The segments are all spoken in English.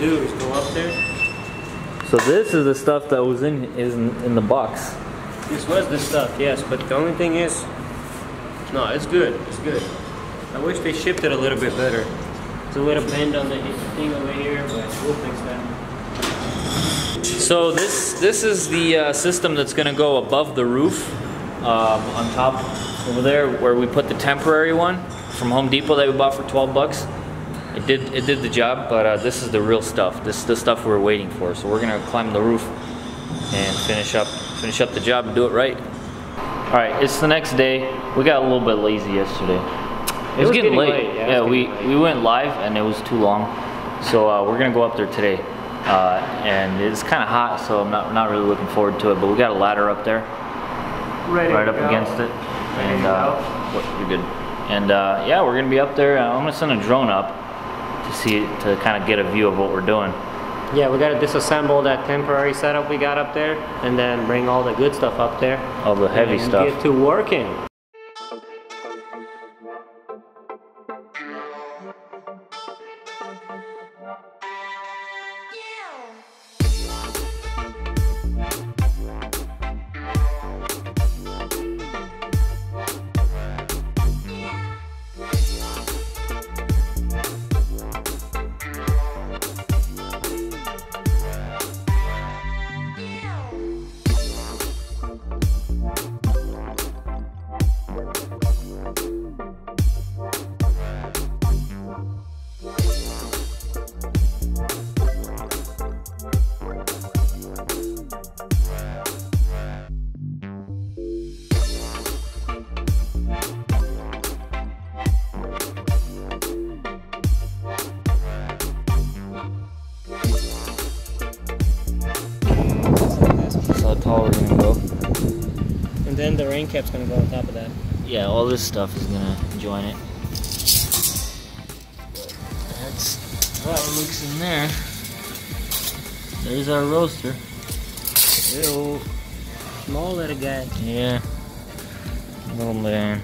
do is go up there. So this is the stuff that was in is in, in the box. This was the stuff, yes, but the only thing is, no, it's good. It's good. I wish they shipped it a little bit better. It's a little bend on the thing over here, but we'll fix that. So this this is the uh, system that's going to go above the roof, um, on top over there where we put the temporary one from Home Depot that we bought for 12 bucks. It did it did the job, but uh, this is the real stuff. This is the stuff we're waiting for. So we're gonna climb the roof and finish up finish up the job and do it right. All right, it's the next day. We got a little bit lazy yesterday. It, was, was getting, getting late. late, yeah, Yeah, we late. we went live and it was too long. So uh, we're gonna go up there today. Uh, and it's kind of hot, so I'm not not really looking forward to it. But we got a ladder up there Ready right up go. against it. Ready And uh, what, you're good. And uh, yeah, we're gonna be up there. Uh, I'm gonna send a drone up to see to kind of get a view of what we're doing. Yeah, we gotta disassemble that temporary setup we got up there, and then bring all the good stuff up there. All the heavy and stuff. Get to working. Then the rain cap's gonna go on top of that. Yeah, all this stuff is gonna join it. That's how it looks in there. There's our roaster. Ew. Small little guy. Yeah. Little man.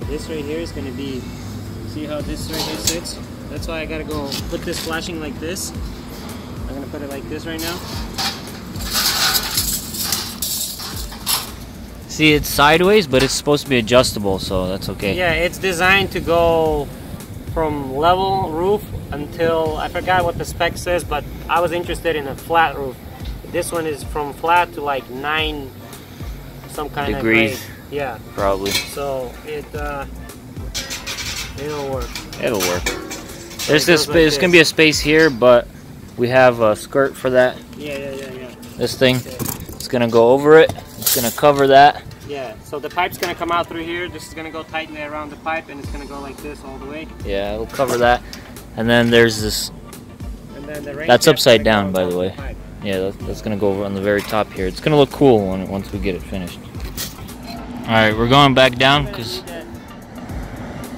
This right here is gonna be. See how this right here sits? That's why I gotta go put this flashing like this. I'm gonna put it like this right now. See, it's sideways, but it's supposed to be adjustable, so that's okay. Yeah, it's designed to go from level roof until I forgot what the spec says, but I was interested in a flat roof. This one is from flat to like nine some kind Degrees. of grade. Yeah, Probably. so it uh, it'll work. It'll work. There's this. like There's gonna be a space here, but we have a skirt for that. Yeah, yeah, yeah, yeah. This thing. It's gonna go over it. It's gonna cover that. Yeah, so the pipe's gonna come out through here. This is gonna go tightly around the pipe, and it's gonna go like this all the way. Yeah, it'll cover that. And then there's this. And then the rain That's upside down, by the way. pipe. Yeah, that's, that's gonna go over on the very top here. It's gonna look cool when once we get it finished. All right, we're going back down because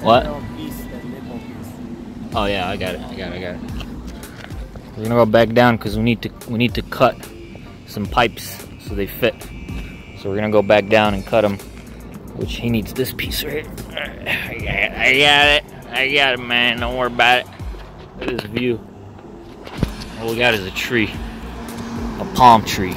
what? little piece, that nipple piece. Oh yeah, I got it. I got it. I got it. We're gonna go back down because we need to we need to cut some pipes so they fit. So we're gonna go back down and cut him, Which he needs this piece right. here. I got it. I got it, man. Don't worry about it. Look at this view. All we got is a tree, a palm tree.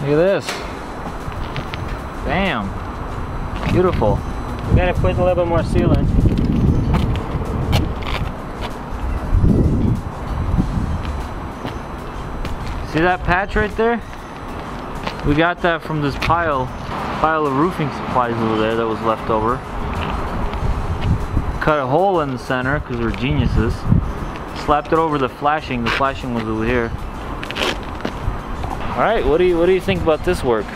Look at this. Bam. Beautiful. We gotta put a little bit more sealant. See that patch right there? We got that from this pile, pile of roofing supplies over there that was left over. Cut a hole in the center because we're geniuses. Slapped it over the flashing. The flashing was over here. All right, what do you what do you think about this work?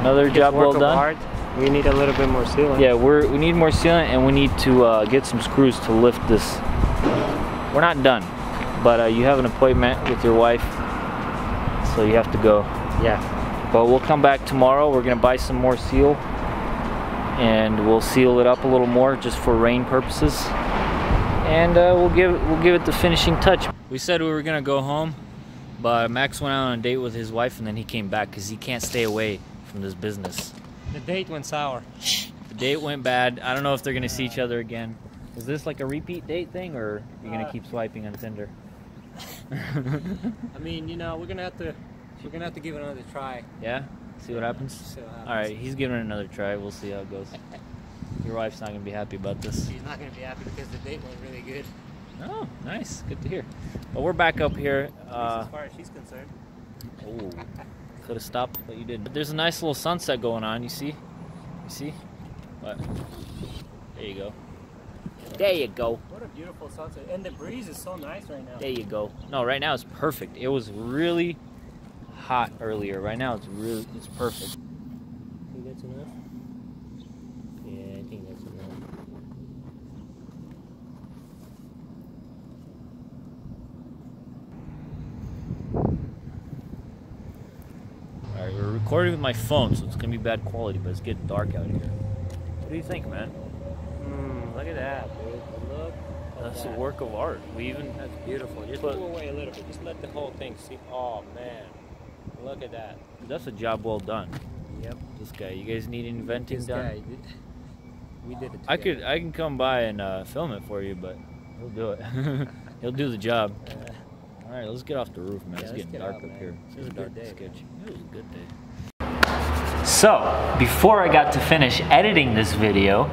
Another job well done. We need a little bit more sealant. Yeah, we're we need more sealant and we need to uh, get some screws to lift this. We're not done, but uh, you have an appointment with your wife, so you have to go. Yeah. But we'll come back tomorrow. We're gonna buy some more seal, and we'll seal it up a little more just for rain purposes. And uh, we'll give we'll give it the finishing touch. We said we were gonna go home, but Max went out on a date with his wife, and then he came back because he can't stay away from this business. The date went sour. The date went bad. I don't know if they're gonna see each other again. Is this like a repeat date thing, or are you gonna Uh, keep swiping on Tinder? I mean, you know, we're gonna have to we're gonna have to give it another try. yeah. See what happens. See what happens. All right, he's giving it another try. We'll see how it goes. Your wife's not gonna be happy about this. She's not gonna be happy because the date went really good. Oh, nice. Good to hear. But we're back up here. Uh, as far as she's concerned. oh, could have stopped, but you did. But there's a nice little sunset going on. You see? You see? What? There you go. There you go. What a beautiful sunset. And the breeze is so nice right now. There you go. No, right now it's perfect. It was really hot earlier. Right now it's really it's perfect. Think that's enough? Yeah, I think that's enough. All right, we're recording with my phone, so it's gonna be bad quality, but it's getting dark out here. What do you think, man? Mm, look at that, dude. Look. at That's a work of art. We even That's beautiful. Just Put- move away a little bit. Just let the whole thing see. Oh man, look at that. that's a job well done. Yep. This guy. You guys need inventing This done? guy. We did it. I could I can come by and uh, film it for you, but he'll do it. he'll do the job. Uh, All right, let's get off the roof, man. Yeah, it's getting get dark out, up man. here. It was a good day, sketchy. It was a good day. So, before I got to finish editing this video,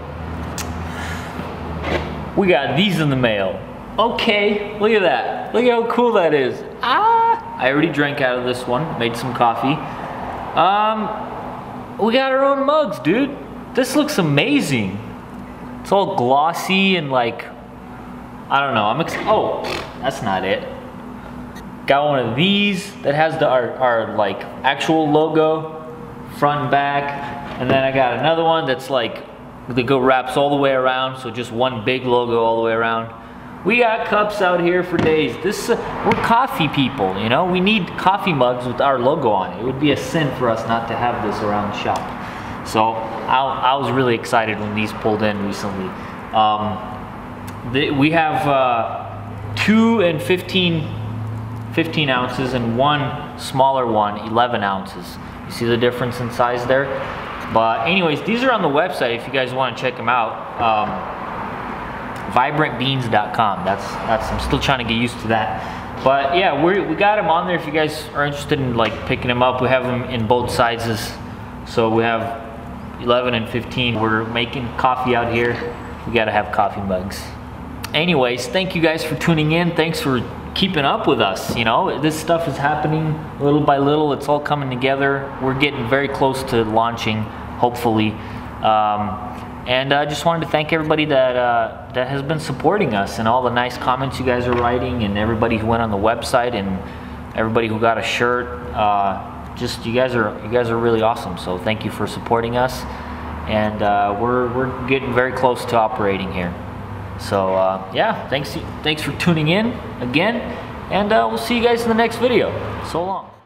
we got these in the mail. Okay, look at that. Look how cool that is. Ah! I already drank out of this one, made some coffee. Um, we got our own mugs, dude. This looks amazing. It's all glossy and like, I don't know. I'm ex- oh, that's not it. Got one of these that has the our, our like actual logo, front and back, and then I got another one that's like the go wraps all the way around, so just one big logo all the way around. We got cups out here for days. This uh, we're coffee people, you know. We need coffee mugs with our logo on it. It would be a sin for us not to have this around the shop. So I, I was really excited when these pulled in recently. Um, the, we have uh, two and 15, 15 ounces and one smaller one, 11 ounces. You see the difference in size there? But anyways, these are on the website if you guys want to check them out. Um, vibrantbeans.com. That's that's. I'm still trying to get used to that. But yeah, we we got them on there. If you guys are interested in like picking them up, we have them in both sizes. So we have 11 and 15. We're making coffee out here. We got to have coffee mugs. Anyways, thank you guys for tuning in. Thanks for keeping up with us. You know, this stuff is happening little by little. It's all coming together. We're getting very close to launching, hopefully. Um, and I just wanted to thank everybody that uh, that has been supporting us and all the nice comments you guys are writing, and everybody who went on the website and everybody who got a shirt. Uh, just you guys are you guys are really awesome. So thank you for supporting us, and uh, we're we're getting very close to operating here. So uh, yeah, thanks thanks for tuning in again, and uh, we'll see you guys in the next video. So long.